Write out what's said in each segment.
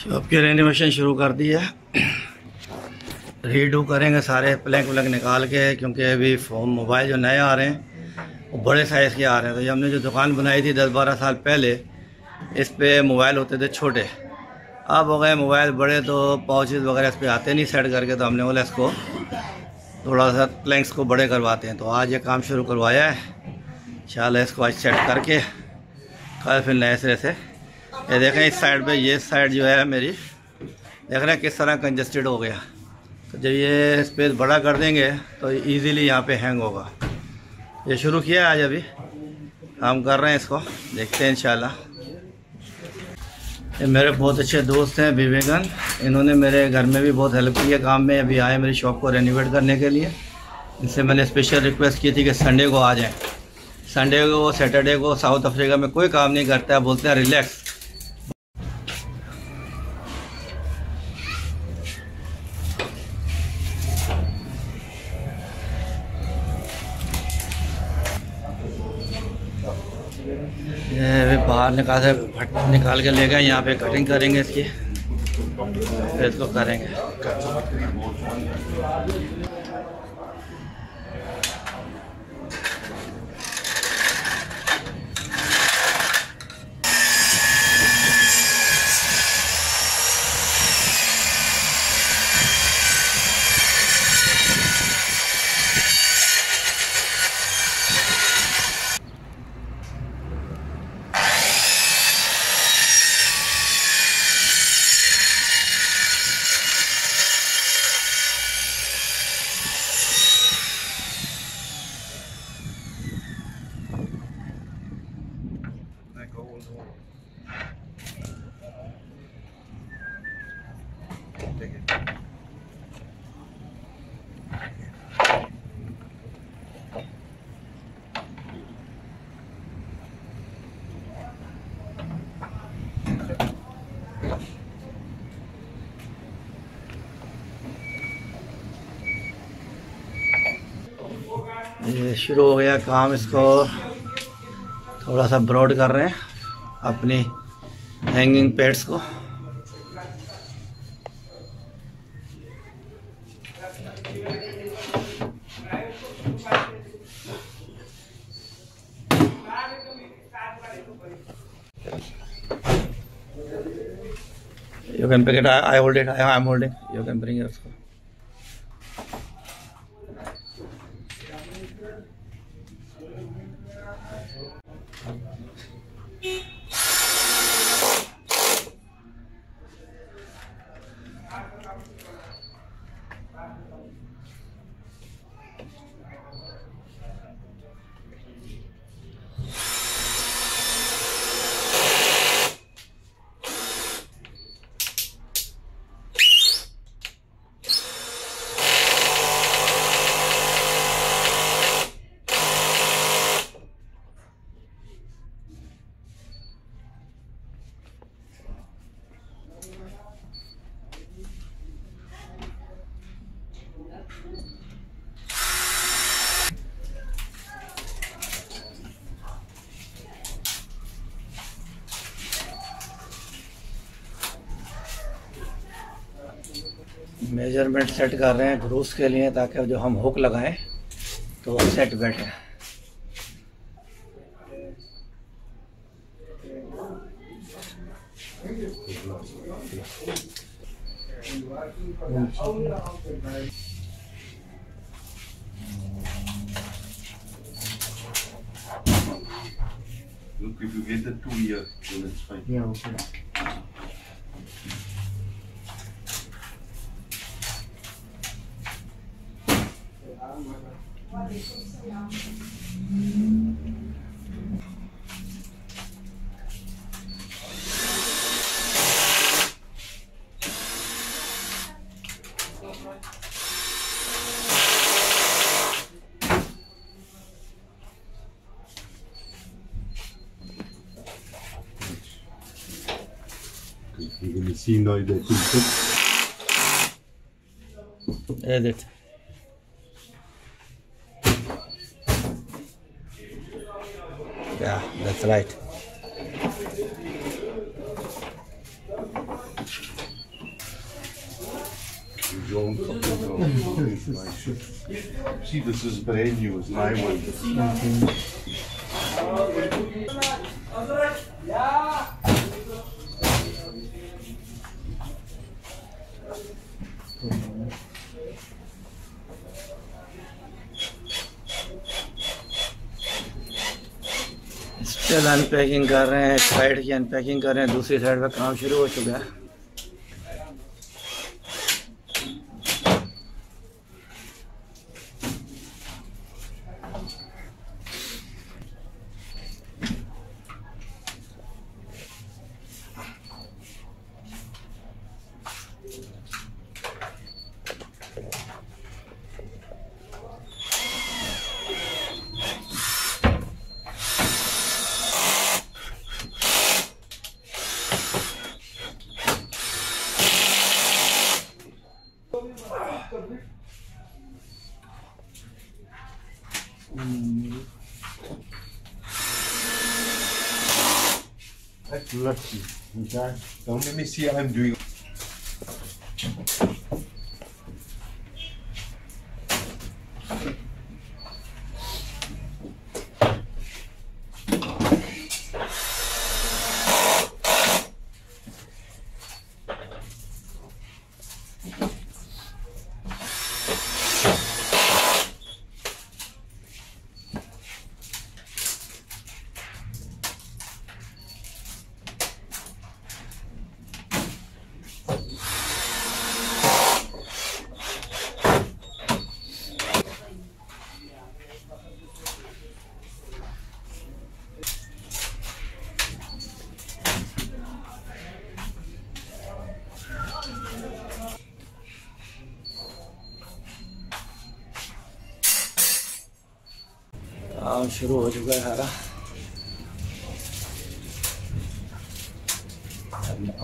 Shop की renovation शुरू कर दी है। रीडू करेंगे सारे प्लैंक व्लैंक निकाल के, क्योंकि अभी फ़ोन मोबाइल जो नए आ रहे हैं, वो बड़े साइज़ के आ रहे हैं। तो ये हमने जो दुकान बनाई थी दस बारह साल पहले, इस पे मोबाइल होते थे छोटे। अब हो गए मोबाइल बड़े तो पाउचेज वगैरह इस पर आते नहीं सेट करके तो हमने बोला इसको थोड़ा सा प्लैंक्स को बड़े करवाते हैं। तो आज ये काम शुरू करवाया है। शाला इसको आज सेट करके, कल फिर नए सिरे से ये देखें इस साइड पे, ये साइड जो है मेरी, देख रहे हैं किस तरह कंजस्टेड हो गया। तो जब ये स्पेस बड़ा कर देंगे तो इजीली यहाँ पे हैंग होगा। ये शुरू किया आज अभी। हम कर रहे हैं इसको, देखते हैं इंशाल्लाह। ये मेरे बहुत अच्छे दोस्त हैं, विवेकन। इन्होंने मेरे घर में भी बहुत हेल्प की है काम में। अभी आए मेरी शॉप को रेनोवेट करने के लिए। इनसे मैंने स्पेशल रिक्वेस्ट की थी कि संडे को आ जाएँ। संडे को सैटरडे को साउथ अफ्रीका में कोई काम नहीं करता है, बोलते हैं रिलैक्स ये बाहर निकाल से निकाल के ले गए, यहाँ पे कटिंग करेंगे इसकी। फिर इसको करेंगे। ये शुरू हो गया काम इसको थोड़ा सा ब्रॉड कर रहे हैं अपनी हैंगिंग पेड्स को You can pick it. I, I hold it. I, I'm holding. You can bring it. Thank you. Measurement set कर रहे हैं ग्रूस के लिए ताकि जो हम हुक लगाएँ तो वो सेट बैठे Look, if you get the two year, then it's fine. Yeah, okay. You can Evet. Right. See, this is brand new. It's my one. Unpacking कर रहे हैं एक साइड की अनपैकिंग कर रहे हैं, दूसरी साइड पर काम शुरू हो चुका है। That's lucky. Okay? Don't let me see I'm doing. काम शुरू हो चुका है सारा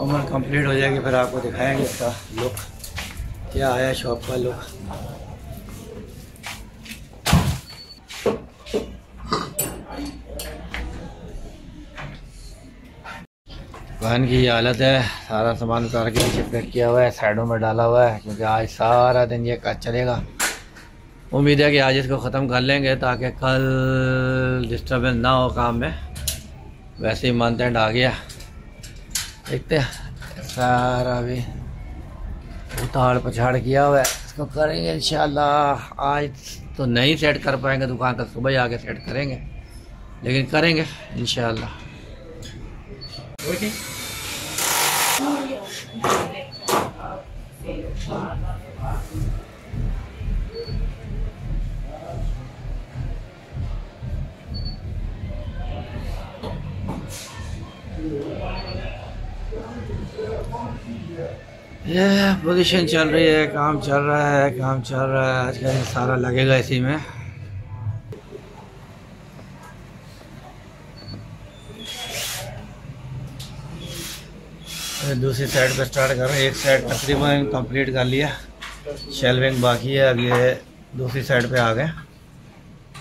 उम्र कंप्लीट हो जाएगी, फिर आपको दिखाएँगे इसका लुक क्या आया शॉप का लुक दुकान की ये हालत है, सारा सामान उतार के नीचे पैक किया हुआ है, साइडों में डाला हुआ है, क्योंकि आज सारा दिन ये चलेगा। उम्मीद है कि आज इसको ख़त्म कर लेंगे ताकि कल डिस्टर्बेंस ना हो काम में। वैसे ही मंथ एंड आ गया। देखते हैं। सारा भी उताड़ पछाड़ किया हुआ है। इसको करेंगे इंशाल्लाह। आज तो नहीं सेट कर पाएँगे दुकान तक सुबह ही आके सेट करेंगे। लेकिन करेंगे इन इंशाल्लाह ये पोजीशन चल रही है, काम चल रहा है, काम चल रहा है। आज का सारा लगेगा इसी में। दूसरी साइड पे स्टार्ट कर रहे हैं। एक साइड तकरीबन कंप्लीट कर लिया। शेल्विंग बाकी है। अब ये दूसरी साइड पे आ गए।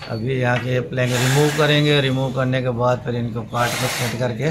अभी यहाँ के प्लैंक रिमूव करेंगे। रिमूव करने के बाद फिर इनको काट कर सेट करके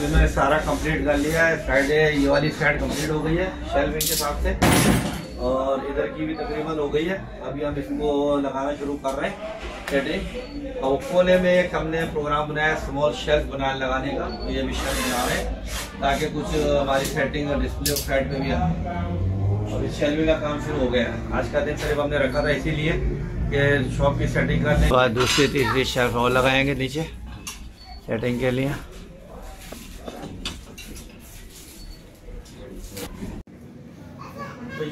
मैंने सारा कंप्लीट कर लिया है। साइड ये वाली साइड कंप्लीट हो गई है शेल्विंग के हिसाब से। और इधर की भी तकरीबन हो गई है। अभी हम इसको लगाना शुरू कर रहे हैं। सेटिंग और कोने में एक हमने प्रोग्राम बनाया स्मॉल शेल्फ बना लगाने का। ये भी शेल्फ बना रहे हैं, ताकि कुछ हमारी सेटिंग और डिस्प्ले साइड में भी आए और शेल्विंग का काम शुरू हो गया है। आज का दिन सिर्फ़ हमने रखा था, इसीलिए कि शॉप की सेटिंग करने। दूसरी, तीसरी शेल्फ और लगाएँगे नीचे सेटिंग के लिए।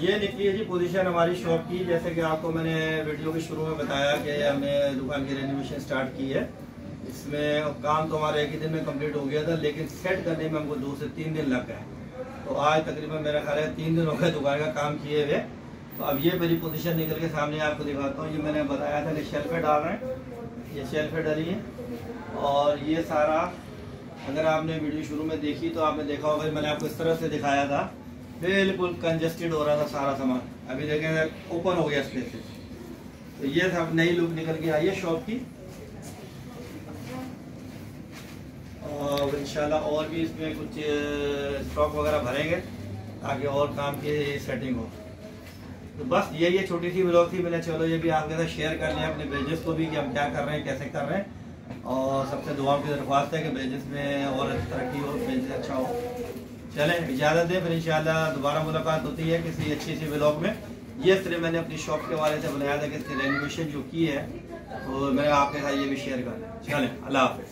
ये निकली है जी पोजीशन हमारी शॉप की। जैसे कि आपको मैंने वीडियो के शुरू में बताया कि हमने दुकान की रेनोवेशन स्टार्ट की है। इसमें काम तो हमारा एक ही दिन में कंप्लीट हो गया था, लेकिन सेट करने में हमको दो से तीन दिन लग गए। तो आज तकरीबन मेरा ख्याल है तीन दिन हो गए दुकान का काम किए हुए। तो अब ये मेरी पोजीशन निकल के सामने आपको दिखाता हूँ। ये मैंने बताया था कि शेल्फे डाल रहे हैं। ये शेल्फे डली है। और ये सारा, अगर आपने वीडियो शुरू में देखी तो आपने देखा होगा मैंने आपको इस तरह से दिखाया था बिल्कुल कंजेस्टेड हो रहा था सारा सामान। अभी देखें ओपन हो गया स्पेस तो ये सब नई लुक निकल के आई है शॉप की। और इंशाल्लाह और भी इसमें कुछ स्टॉक वगैरह भरेंगे, ताकि और काम की सेटिंग हो। तो बस ये ये छोटी सी ब्लॉग थी, मैंने चलो ये भी आपके साथ शेयर कर लिया अपने बिज़नेस को भी कि हम क्या कर रहे हैं, कैसे कर रहे हैं। और सबसे दुआओं की दरख्वास्त है कि बिज़नेस में और तरक्की हो बिज़नेस अच्छा हो। चलें, इजाज़त दें, फिर इंशाल्लाह दोबारा मुलाकात होती है किसी अच्छी सी ब्लॉग में। ये सिर्फ़ मैंने अपनी शॉप के वाले से बनाया था कि इसकी रेनोवेशन जो की है तो मैंने आपके साथ ये भी शेयर कर चलें, अल्लाह हाफिज़।